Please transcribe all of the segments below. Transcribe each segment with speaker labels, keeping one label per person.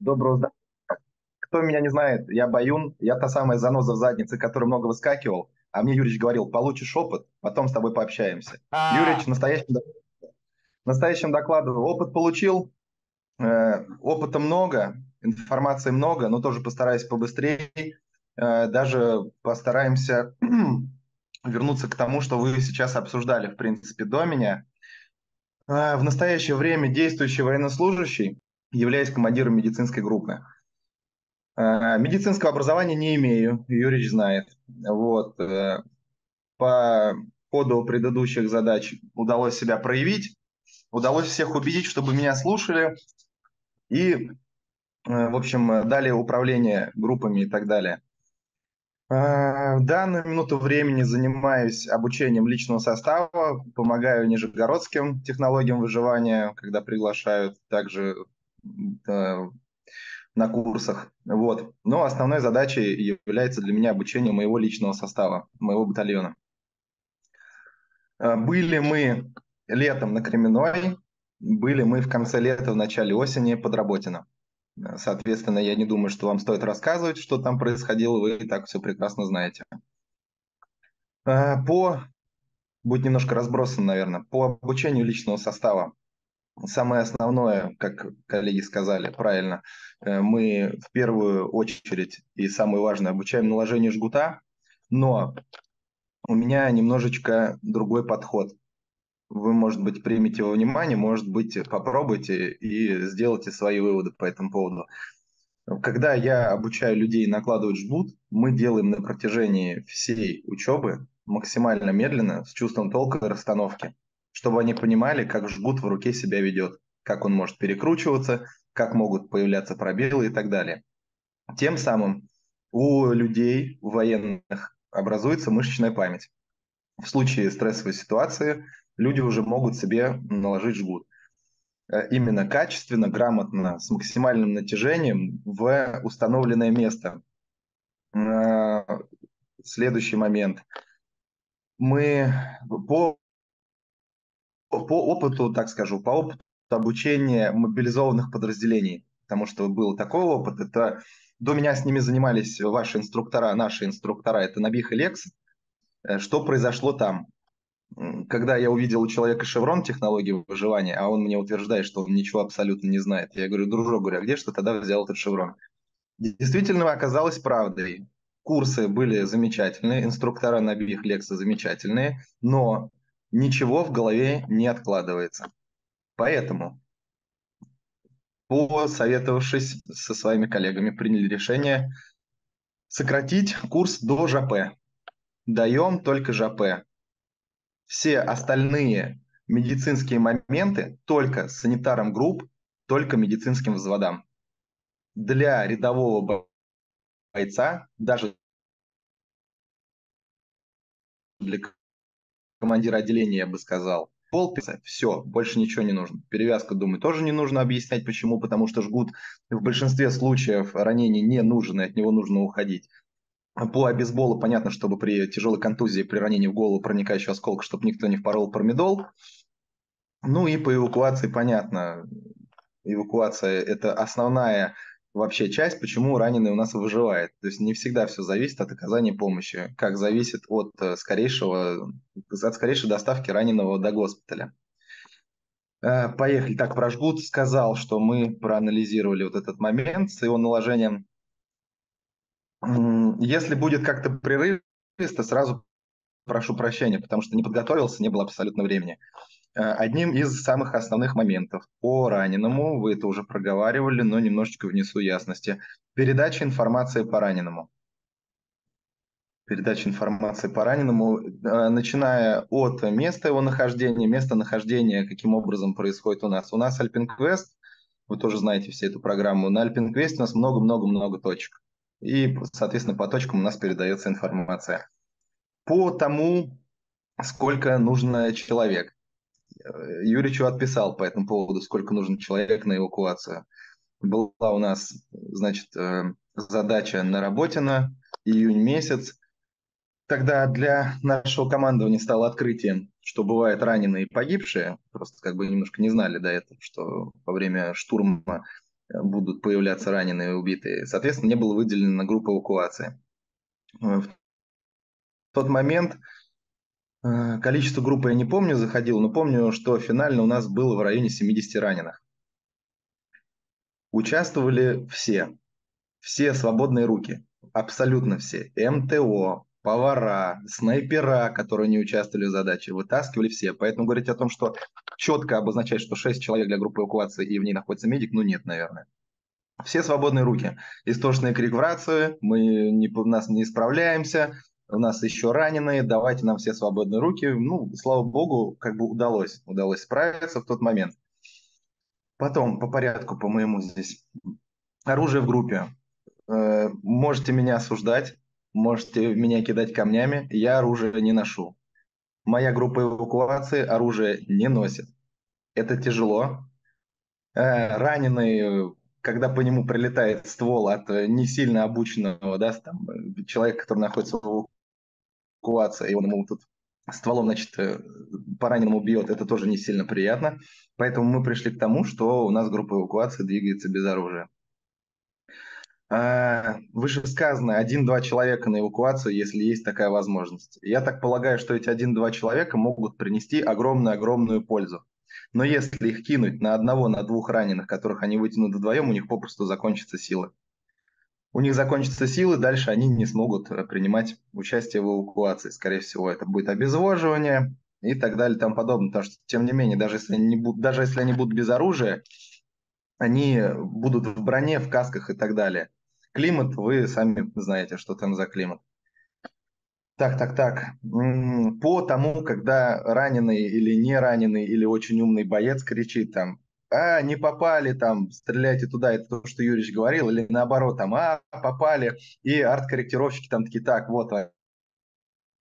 Speaker 1: Доброго здравия. Кто меня не знает, я Баюн, я та самая заноза в заднице, который много выскакивал, а мне Юрич говорил, получишь опыт, потом с тобой пообщаемся.
Speaker 2: А.
Speaker 1: Юрич настоящим, настоящим докладываю, опыт получил, э, опыта много, информации много, но тоже постараюсь побыстрее, э, даже постараемся вернуться к тому, что вы сейчас обсуждали, в принципе, до меня. Э, в настоящее время действующий военнослужащий, являясь командиром медицинской группы. Э, медицинского образования не имею, Юрич знает. Вот. э, По ходу предыдущих задач удалось себя проявить, удалось всех убедить, чтобы меня слушали и, э, в общем, дали управление группами и так далее. В данную минуту времени занимаюсь обучением личного состава, помогаю нижегородским технологиям выживания, когда приглашают, также на курсах. Вот. Но основной задачей является для меня обучение моего личного состава, моего батальона. Э, Были мы летом на Кременной, были мы в конце лета, в начале осени под Работино. Э, Соответственно, я не думаю, что вам стоит рассказывать, что там происходило, вы и так все прекрасно знаете. Э, По, будет немножко разбросан, наверное, по обучению личного состава. Самое основное, как коллеги сказали правильно, э, мы в первую очередь и самое важное обучаем наложению жгута, но у меня немножечко другой подход. Вы, может быть, примете его внимание, может быть, попробуйте и сделайте свои выводы по этому поводу. Когда я обучаю людей накладывать жгут, мы делаем на протяжении всей учебы максимально медленно, с чувством толка и расстановки, чтобы они понимали, как жгут в руке себя ведет, как он может перекручиваться, как могут появляться пробелы и так далее. Тем самым у людей, у военных, образуется мышечная память. В случае стрессовой ситуации люди уже могут себе наложить жгут. Э, Именно качественно, грамотно, с максимальным натяжением в установленное место. Э, Следующий момент. Мы по, по опыту, так скажу, по опыту обучения мобилизованных подразделений, потому что был такой опыт, это до меня с ними занимались ваши инструктора, наши инструктора, это Набих и Лекс. Э, Что произошло там? Когда я увидел у человека шеврон технологии выживания, а он мне утверждает, что он ничего абсолютно не знает, я говорю, дружок, говорю, а где ты тогда взял этот шеврон? Действительно оказалось правдой. Курсы были замечательные, инструктора Набих Лекса замечательные, но ничего в голове не откладывается. Поэтому посоветовавшись со своими коллегами, приняли решение сократить курс до ЖП. Даем только ЖП. Все остальные медицинские моменты только санитарам групп, только медицинским взводам. Для рядового бойца, даже для командира отделения, я бы сказал, пол все, больше ничего не нужно. Перевязка, думаю, тоже не нужно объяснять, почему, потому что жгут в большинстве случаев ранений не нужен, и от него нужно уходить. По обезболу понятно, чтобы при тяжелой контузии, при ранении в голову проникающего осколка, чтобы никто не впорол пармидол. Ну и по эвакуации понятно. Эвакуация – это основная вообще часть, почему раненый у нас выживает. То есть не всегда все зависит от оказания помощи, как зависит от э, скорейшего, от скорейшей доставки раненого до госпиталя. Э, Поехали. Так, про жгут сказал, что мы проанализировали вот этот момент с его наложением. Если будет как-то прерывисто, сразу прошу прощения, потому что не подготовился, не было абсолютно времени. Э, Одним из самых основных моментов по раненому, вы это уже проговаривали, но немножечко внесу ясности. Передача информации по раненому. Передача информации по раненому, э, начиная от места его нахождения, место нахождения, каким образом происходит у нас. У нас Alpine вы тоже знаете всю эту программу, на Alpine у нас много-много-много точек. И, соответственно, по точкам у нас передается информация. По тому, сколько нужно человек. Э, Юричу отписал по этому поводу, сколько нужно человек на эвакуацию. Была у нас, значит, э, задача на работе на июнь месяц. Тогда для нашего командования стало открытием, что бывают раненые и погибшие. Просто как бы немножко не знали до этого, что во время штурма будут появляться раненые и убитые. Соответственно, не было выделено группа эвакуации. В тот момент э, количество группы я не помню, заходил, но помню, что финально у нас было в районе 70 раненых. Участвовали все, все свободные руки, абсолютно все. МТО, повара, снайпера, которые не участвовали в задаче, вытаскивали все. Поэтому говорить о том, что четко обозначать, что 6 человек для группы эвакуации и в ней находится медик, ну нет, наверное. Все свободные руки. Истошный крик в рацию, мы не, нас не справляемся, у нас еще раненые, давайте нам все свободные руки. Ну, слава богу, как бы удалось, удалось справиться в тот момент. Потом, по порядку, по моему здесь. Оружие в группе. Э, можете меня осуждать, можете меня кидать камнями, я оружие не ношу. Моя группа эвакуации оружие не носит. Это тяжело. Э, раненый, когда по нему прилетает ствол от не сильно обученного да, там, человека, который находится в эвакуации, и он ему тут стволом, значит, э, по раненому бьет, это тоже не сильно приятно. Поэтому мы пришли к тому, что у нас группа эвакуации двигается без оружия. А, вышесказано, один-два человека на эвакуацию, если есть такая возможность. Я так полагаю, что эти один-два человека могут принести огромную-огромную пользу. Но если их кинуть на одного, на двух раненых, которых они вытянут вдвоем, у них попросту закончатся силы. У них закончатся силы, дальше они не смогут э, принимать участие в эвакуации. Скорее всего, это будет обезвоживание и так далее и тому подобное. Потому что, тем не менее, даже если они, будут, даже если они будут без оружия, они будут в броне, в касках и так далее. Климат, вы сами знаете, что там за климат. Так, так, так. По тому, когда раненый или не раненый, или очень умный боец кричит там, а, не попали, там, стреляйте туда, это то, что Юрич говорил, или наоборот, там, а, попали, и арт-корректировщики там такие, так, вот, а,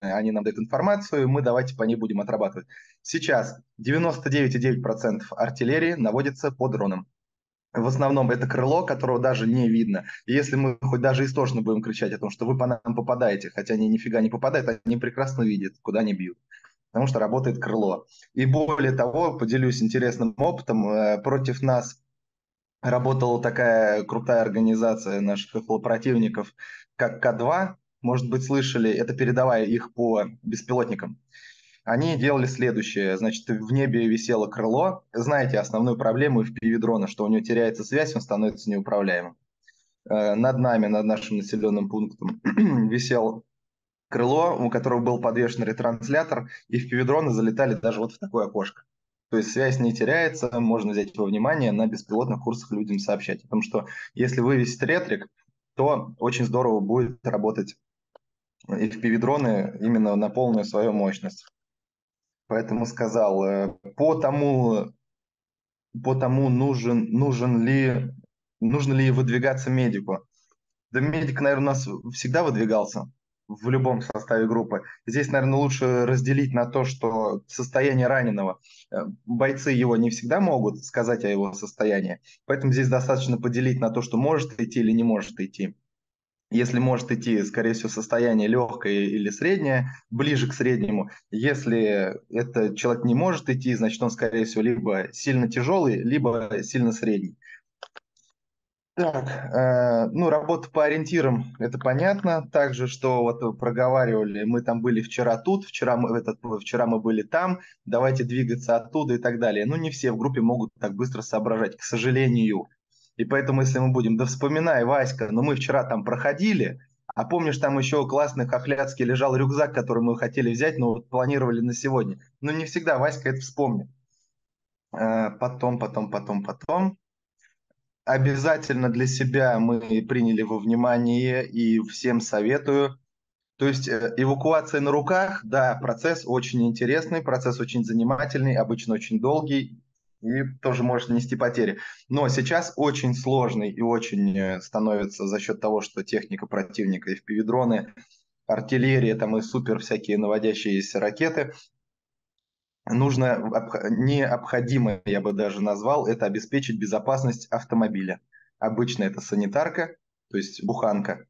Speaker 1: они нам дают информацию, мы давайте по ней будем отрабатывать. Сейчас 99,9% артиллерии наводится по дронам в основном это крыло, которого даже не видно. И если мы хоть даже истошно будем кричать о том, что вы по нам попадаете, хотя они нифига не попадают, они прекрасно видят, куда они бьют. Потому что работает крыло. И более того, поделюсь интересным опытом, э, против нас работала такая крутая организация наших противников, как К2, может быть, слышали, это передавая их по беспилотникам они делали следующее. Значит, в небе висело крыло. Знаете основную проблему в дрона, что у него теряется связь, он становится неуправляемым. Э, над нами, над нашим населенным пунктом висел крыло, у которого был подвешен ретранслятор, и в пивидроны залетали даже вот в такое окошко. То есть связь не теряется, можно взять во внимание на беспилотных курсах людям сообщать. Потому что если вывесить ретрик, то очень здорово будет работать пивидроны именно на полную свою мощность. Поэтому сказал, э, по тому, по тому нужен, нужен ли, нужно ли выдвигаться медику. Да медик, наверное, у нас всегда выдвигался в любом составе группы. Здесь, наверное, лучше разделить на то, что состояние раненого. Э, бойцы его не всегда могут сказать о его состоянии. Поэтому здесь достаточно поделить на то, что может идти или не может идти если может идти, скорее всего, состояние легкое или среднее, ближе к среднему. Если этот человек не может идти, значит, он, скорее всего, либо сильно тяжелый, либо сильно средний. Так, э, ну, работа по ориентирам, это понятно. Также, что вот проговаривали, мы там были вчера тут, вчера мы, этот, вчера мы были там, давайте двигаться оттуда и так далее. Ну, не все в группе могут так быстро соображать, к сожалению. И поэтому, если мы будем, да вспоминай, Васька, но мы вчера там проходили, а помнишь, там еще классный хохляцкий лежал рюкзак, который мы хотели взять, но вот планировали на сегодня. Но не всегда Васька это вспомнит. А, потом, потом, потом, потом. Обязательно для себя мы приняли во внимание и всем советую. То есть э, эвакуация на руках, да, процесс очень интересный, процесс очень занимательный, обычно очень долгий и тоже может нести потери. Но сейчас очень сложный и очень э, становится за счет того, что техника противника, FPV-дроны, артиллерия там и супер всякие наводящиеся ракеты, нужно, необходимо, я бы даже назвал, это обеспечить безопасность автомобиля. Обычно это санитарка, то есть буханка.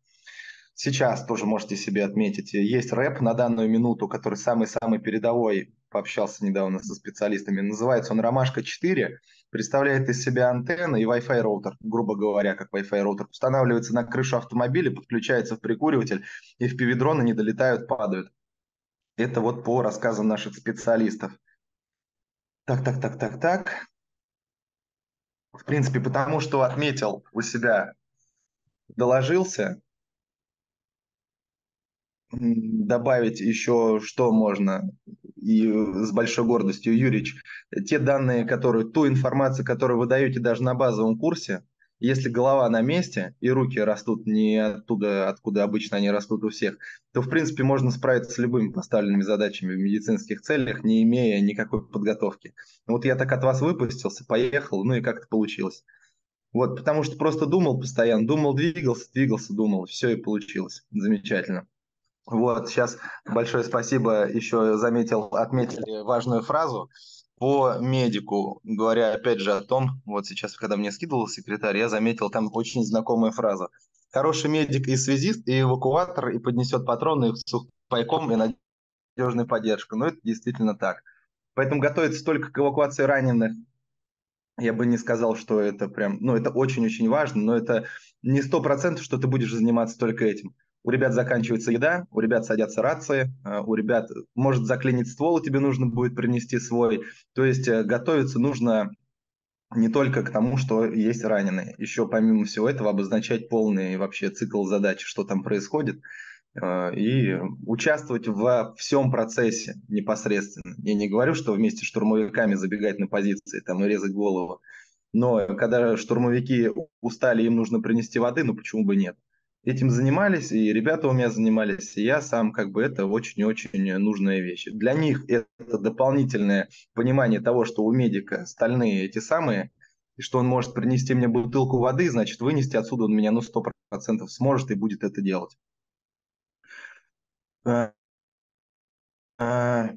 Speaker 1: Сейчас тоже можете себе отметить, есть рэп на данную минуту, который самый-самый передовой пообщался недавно со специалистами. Называется он «Ромашка-4». Представляет из себя антенна и Wi-Fi роутер, грубо говоря, как Wi-Fi роутер. Устанавливается на крышу автомобиля, подключается в прикуриватель, и в пивидроны не долетают, падают. Это вот по рассказам наших специалистов. Так, так, так, так, так. В принципе, потому что отметил у себя, доложился, добавить еще что можно и с большой гордостью, Юрич, те данные, которые, ту информацию, которую вы даете даже на базовом курсе, если голова на месте и руки растут не оттуда, откуда обычно они растут у всех, то, в принципе, можно справиться с любыми поставленными задачами в медицинских целях, не имея никакой подготовки. Вот я так от вас выпустился, поехал, ну и как-то получилось. Вот, потому что просто думал постоянно, думал, двигался, двигался, думал, все и получилось. Замечательно. Вот, сейчас большое спасибо, еще заметил, отметили важную фразу по медику, говоря опять же о том, вот сейчас, когда мне скидывал секретарь, я заметил там очень знакомая фраза. Хороший медик и связист, и эвакуатор, и поднесет патроны, и сухпайком, и надежную поддержку. Но это действительно так. Поэтому готовиться только к эвакуации раненых, я бы не сказал, что это прям, ну, это очень-очень важно, но это не сто процентов, что ты будешь заниматься только этим у ребят заканчивается еда, у ребят садятся рации, э, у ребят может заклинить ствол, и тебе нужно будет принести свой. То есть э, готовиться нужно не только к тому, что есть раненые. Еще помимо всего этого обозначать полный вообще цикл задач, что там происходит, э, и участвовать во всем процессе непосредственно. Я не говорю, что вместе с штурмовиками забегать на позиции там, и резать голову, но когда штурмовики устали, им нужно принести воды, ну почему бы нет? Этим занимались, и ребята у меня занимались, и я сам, как бы, это очень-очень нужная вещь. Для них это дополнительное понимание того, что у медика стальные эти самые, и что он может принести мне бутылку воды, значит, вынести отсюда он меня, ну, 100% сможет и будет это делать. А, а,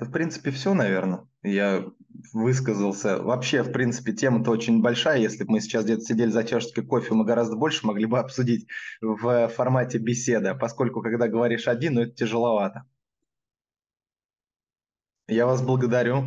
Speaker 1: в принципе, все, наверное. Я высказался. Вообще, в принципе, тема-то очень большая. Если бы мы сейчас где-то сидели за чашечкой кофе, мы гораздо больше могли бы обсудить в формате беседы, поскольку, когда говоришь один, ну, это тяжеловато. Я вас благодарю.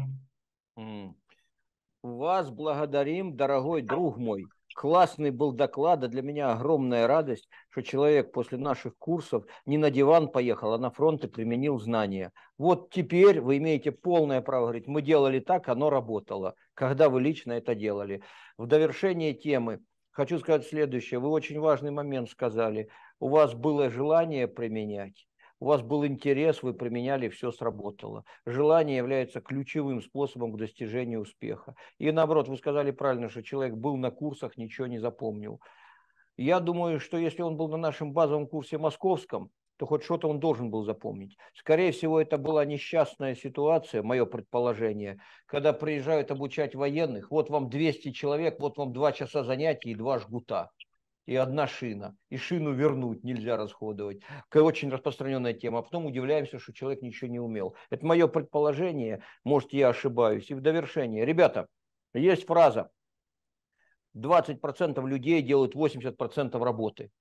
Speaker 2: Вас благодарим, дорогой друг мой. Классный был доклад, а для меня огромная радость, что человек после наших курсов не на диван поехал, а на фронт и применил знания. Вот теперь вы имеете полное право говорить, мы делали так, оно работало, когда вы лично это делали. В довершение темы хочу сказать следующее. Вы очень важный момент сказали. У вас было желание применять у вас был интерес, вы применяли, все сработало. Желание является ключевым способом к достижению успеха. И наоборот, вы сказали правильно, что человек был на курсах, ничего не запомнил. Я думаю, что если он был на нашем базовом курсе московском, то хоть что-то он должен был запомнить. Скорее всего, это была несчастная ситуация, мое предположение, когда приезжают обучать военных, вот вам 200 человек, вот вам 2 часа занятий и 2 жгута и одна шина. И шину вернуть нельзя расходовать. Очень распространенная тема. А потом удивляемся, что человек ничего не умел. Это мое предположение. Может, я ошибаюсь. И в довершение. Ребята, есть фраза. 20% людей делают 80% работы.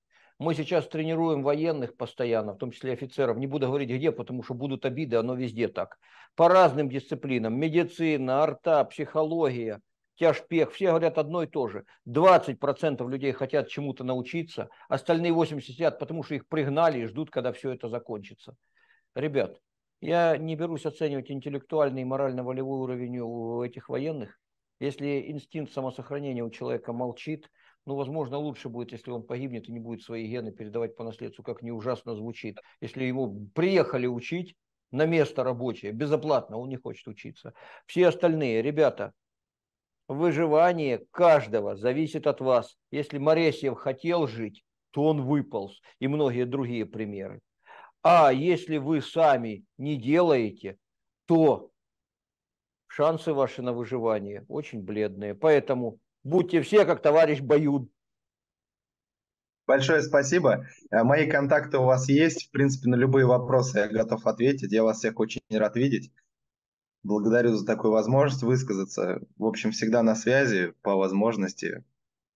Speaker 2: Мы сейчас тренируем военных постоянно, в том числе офицеров. Не буду говорить где, потому что будут обиды, оно везде так. По разным дисциплинам. Медицина, арта, психология – тяжпех, все говорят одно и то же. 20% людей хотят чему-то научиться, остальные 80% сидят, потому что их пригнали и ждут, когда все это закончится. Ребят, я не берусь оценивать интеллектуальный и морально-волевой уровень у этих военных. Если инстинкт самосохранения у человека молчит, ну, возможно, лучше будет, если он погибнет и не будет свои гены передавать по наследству, как не ужасно звучит. Если ему приехали учить на место рабочее, безоплатно, он не хочет учиться. Все остальные, ребята, Выживание каждого зависит от вас. Если Моресьев хотел жить, то он выполз. И многие другие примеры. А если вы сами не делаете, то шансы ваши на выживание очень бледные. Поэтому будьте все как товарищ Баюн.
Speaker 1: Большое спасибо. Э, мои контакты у вас есть. В принципе, на любые вопросы я готов ответить. Я вас всех очень рад видеть. Благодарю за такую возможность высказаться. В общем, всегда на связи, по возможности.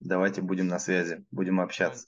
Speaker 1: Давайте будем на связи, будем общаться.